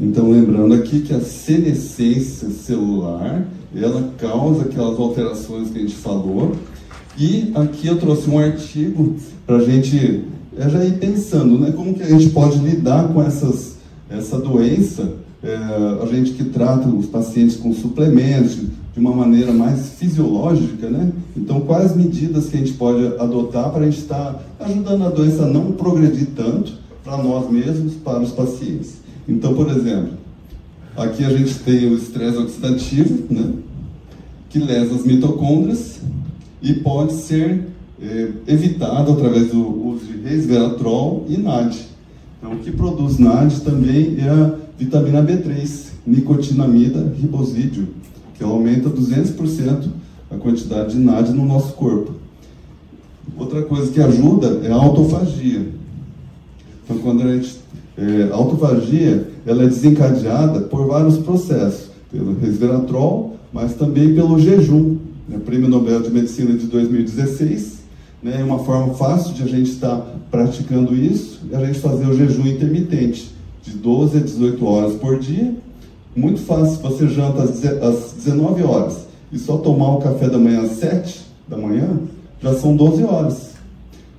Então, lembrando aqui que a senescência celular, ela causa aquelas alterações que a gente falou. E aqui eu trouxe um artigo para a gente é, já ir pensando, né? Como que a gente pode lidar com essas, essa doença, é, a gente que trata os pacientes com suplementos, de uma maneira mais fisiológica, né? Então, quais medidas que a gente pode adotar para a gente estar ajudando a doença a não progredir tanto para nós mesmos, para os pacientes? Então, por exemplo, aqui a gente tem o estresse oxidativo, né? Que lesa as mitocôndrias e pode ser é, evitado através do uso de resveratrol e NAD. Então, o que produz NAD também é a vitamina B3, nicotinamida ribosídeo, que aumenta 200% a quantidade de NAD no nosso corpo. Outra coisa que ajuda é a autofagia. Então, quando a gente é, a autofagia ela é desencadeada por vários processos, pelo resveratrol, mas também pelo jejum. Né? Prêmio Nobel de Medicina de 2016 né? é uma forma fácil de a gente estar praticando isso e a gente fazer o jejum intermitente de 12 a 18 horas por dia. Muito fácil, você janta às 19 horas e só tomar o café da manhã às 7 da manhã, já são 12 horas.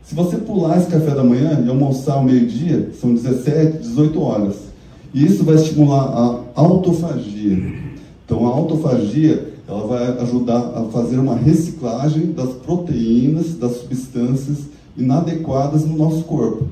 Se você pular esse café da manhã e almoçar ao meio-dia, são 17, 18 horas. E isso vai estimular a autofagia. Então, a autofagia ela vai ajudar a fazer uma reciclagem das proteínas, das substâncias inadequadas no nosso corpo.